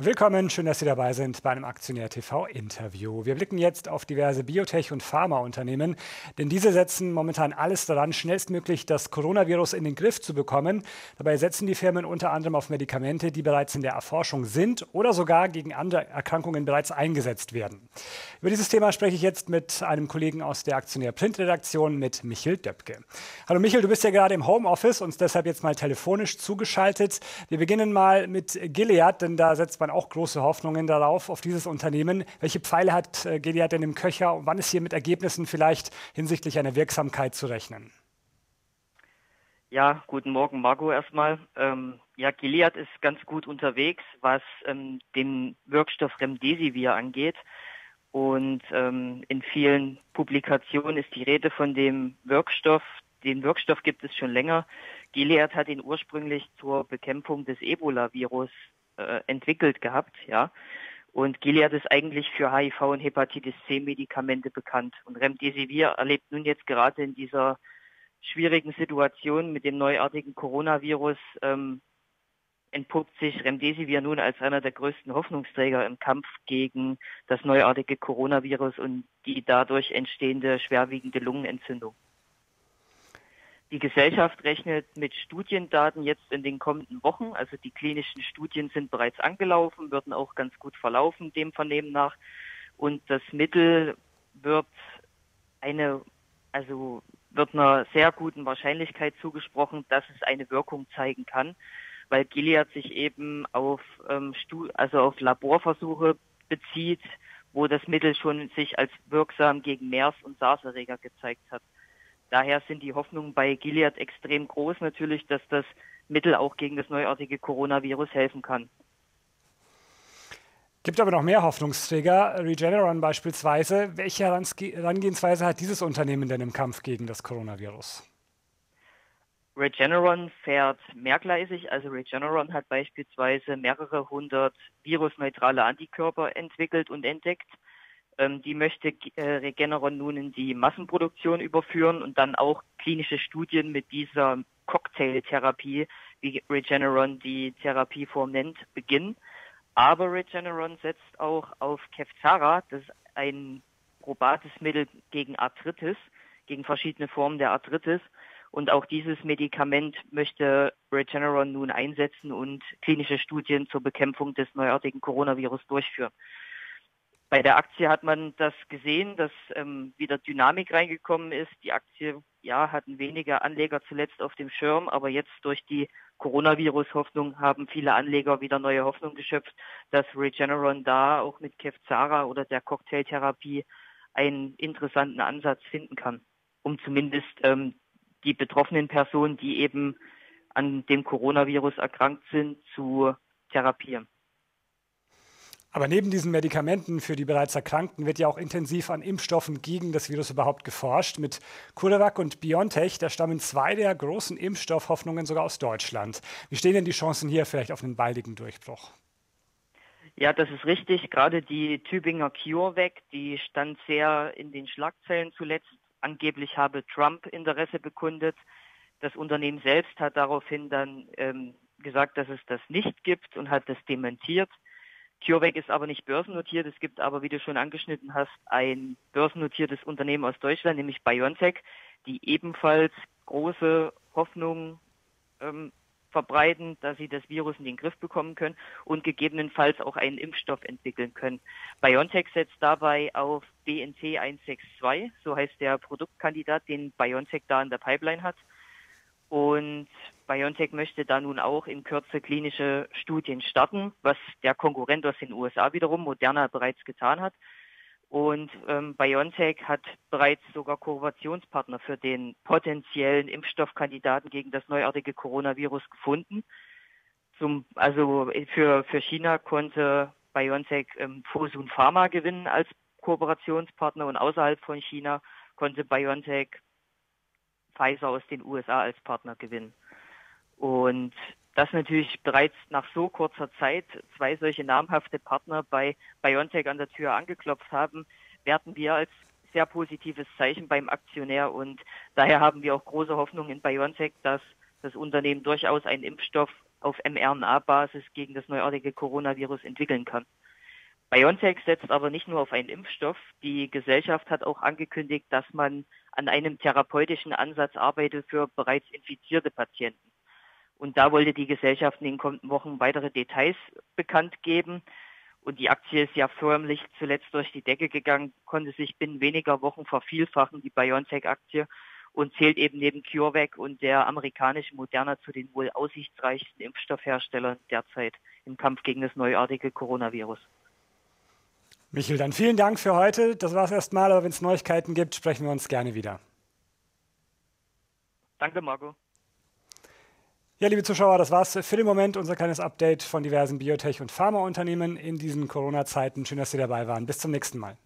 Willkommen, schön, dass Sie dabei sind bei einem Aktionär TV Interview. Wir blicken jetzt auf diverse Biotech- und Pharmaunternehmen, denn diese setzen momentan alles daran, schnellstmöglich das Coronavirus in den Griff zu bekommen. Dabei setzen die Firmen unter anderem auf Medikamente, die bereits in der Erforschung sind oder sogar gegen andere Erkrankungen bereits eingesetzt werden. Über dieses Thema spreche ich jetzt mit einem Kollegen aus der Aktionär Print Redaktion, mit Michel Döpke. Hallo Michel, du bist ja gerade im Homeoffice und deshalb jetzt mal telefonisch zugeschaltet. Wir beginnen mal mit Gilead, denn da setzt man man auch große Hoffnungen darauf, auf dieses Unternehmen. Welche Pfeile hat äh, Gilead denn im Köcher und wann ist hier mit Ergebnissen vielleicht hinsichtlich einer Wirksamkeit zu rechnen? Ja, guten Morgen, Marco erstmal. Ähm, ja, Gilead ist ganz gut unterwegs, was ähm, den Wirkstoff Remdesivir angeht. Und ähm, in vielen Publikationen ist die Rede von dem Wirkstoff. Den Wirkstoff gibt es schon länger. Gilead hat ihn ursprünglich zur Bekämpfung des Ebola-Virus äh, entwickelt gehabt, ja. Und Gilead ist eigentlich für HIV und Hepatitis C Medikamente bekannt. Und Remdesivir erlebt nun jetzt gerade in dieser schwierigen Situation mit dem neuartigen Coronavirus ähm, entpuppt sich Remdesivir nun als einer der größten Hoffnungsträger im Kampf gegen das neuartige Coronavirus und die dadurch entstehende schwerwiegende Lungenentzündung. Die Gesellschaft rechnet mit Studiendaten jetzt in den kommenden Wochen. Also die klinischen Studien sind bereits angelaufen, würden auch ganz gut verlaufen, dem Vernehmen nach. Und das Mittel wird eine, also wird einer sehr guten Wahrscheinlichkeit zugesprochen, dass es eine Wirkung zeigen kann, weil Gilead sich eben auf, ähm, also auf Laborversuche bezieht, wo das Mittel schon sich als wirksam gegen MERS und SARS-Erreger gezeigt hat. Daher sind die Hoffnungen bei Gilead extrem groß natürlich, dass das Mittel auch gegen das neuartige Coronavirus helfen kann. Gibt aber noch mehr Hoffnungsträger, Regeneron beispielsweise. Welche Herangehensweise hat dieses Unternehmen denn im Kampf gegen das Coronavirus? Regeneron fährt mehrgleisig. Also Regeneron hat beispielsweise mehrere hundert virusneutrale Antikörper entwickelt und entdeckt. Ähm, die möchte äh, Regeneron nun in die Massenproduktion überführen und dann auch klinische Studien mit dieser Cocktailtherapie, wie Regeneron die Therapieform nennt, beginnen. Aber Regeneron setzt auch auf Kevzara, das ist ein probates Mittel gegen Arthritis, gegen verschiedene Formen der Arthritis. Und auch dieses Medikament möchte Regeneron nun einsetzen und klinische Studien zur Bekämpfung des neuartigen Coronavirus durchführen. Bei der Aktie hat man das gesehen, dass ähm, wieder Dynamik reingekommen ist. Die Aktie, ja, hatten weniger Anleger zuletzt auf dem Schirm, aber jetzt durch die Coronavirus-Hoffnung haben viele Anleger wieder neue Hoffnung geschöpft, dass Regeneron da auch mit Kevzara oder der Cocktailtherapie einen interessanten Ansatz finden kann, um zumindest ähm, die betroffenen Personen, die eben an dem Coronavirus erkrankt sind, zu therapieren. Aber neben diesen Medikamenten für die bereits Erkrankten wird ja auch intensiv an Impfstoffen gegen das Virus überhaupt geforscht. Mit CureVac und BioNTech, da stammen zwei der großen Impfstoffhoffnungen sogar aus Deutschland. Wie stehen denn die Chancen hier vielleicht auf einen baldigen Durchbruch? Ja, das ist richtig. Gerade die Tübinger CureVac, die stand sehr in den Schlagzeilen zuletzt. Angeblich habe Trump Interesse bekundet. Das Unternehmen selbst hat daraufhin dann ähm, gesagt, dass es das nicht gibt und hat das dementiert. CureVac ist aber nicht börsennotiert. Es gibt aber, wie du schon angeschnitten hast, ein börsennotiertes Unternehmen aus Deutschland, nämlich BioNTech, die ebenfalls große Hoffnungen ähm, verbreiten, dass sie das Virus in den Griff bekommen können und gegebenenfalls auch einen Impfstoff entwickeln können. BioNTech setzt dabei auf BNT 162, so heißt der Produktkandidat, den BioNTech da in der Pipeline hat. Und BioNTech möchte da nun auch in Kürze klinische Studien starten, was der Konkurrent aus den USA wiederum, Moderna, bereits getan hat. Und ähm, BioNTech hat bereits sogar Kooperationspartner für den potenziellen Impfstoffkandidaten gegen das neuartige Coronavirus gefunden. Zum, also für, für China konnte BioNTech ähm, Fosun Pharma gewinnen als Kooperationspartner und außerhalb von China konnte BioNTech Pfizer aus den USA als Partner gewinnen. Und dass natürlich bereits nach so kurzer Zeit zwei solche namhafte Partner bei BioNTech an der Tür angeklopft haben, werten wir als sehr positives Zeichen beim Aktionär und daher haben wir auch große Hoffnung in BioNTech, dass das Unternehmen durchaus einen Impfstoff auf mRNA-Basis gegen das neuartige Coronavirus entwickeln kann. BioNTech setzt aber nicht nur auf einen Impfstoff. Die Gesellschaft hat auch angekündigt, dass man an einem therapeutischen Ansatz arbeitet für bereits infizierte Patienten. Und da wollte die Gesellschaft in den kommenden Wochen weitere Details bekannt geben. Und die Aktie ist ja förmlich zuletzt durch die Decke gegangen, konnte sich binnen weniger Wochen vervielfachen, die BioNTech-Aktie, und zählt eben neben CureVac und der amerikanischen Moderna zu den wohl aussichtsreichsten Impfstoffherstellern derzeit im Kampf gegen das neuartige Coronavirus. Michael, dann vielen Dank für heute. Das war es erstmal, aber wenn es Neuigkeiten gibt, sprechen wir uns gerne wieder. Danke, Marco. Ja, liebe Zuschauer, das war's für den Moment. Unser kleines Update von diversen Biotech- und Pharmaunternehmen in diesen Corona-Zeiten. Schön, dass Sie dabei waren. Bis zum nächsten Mal.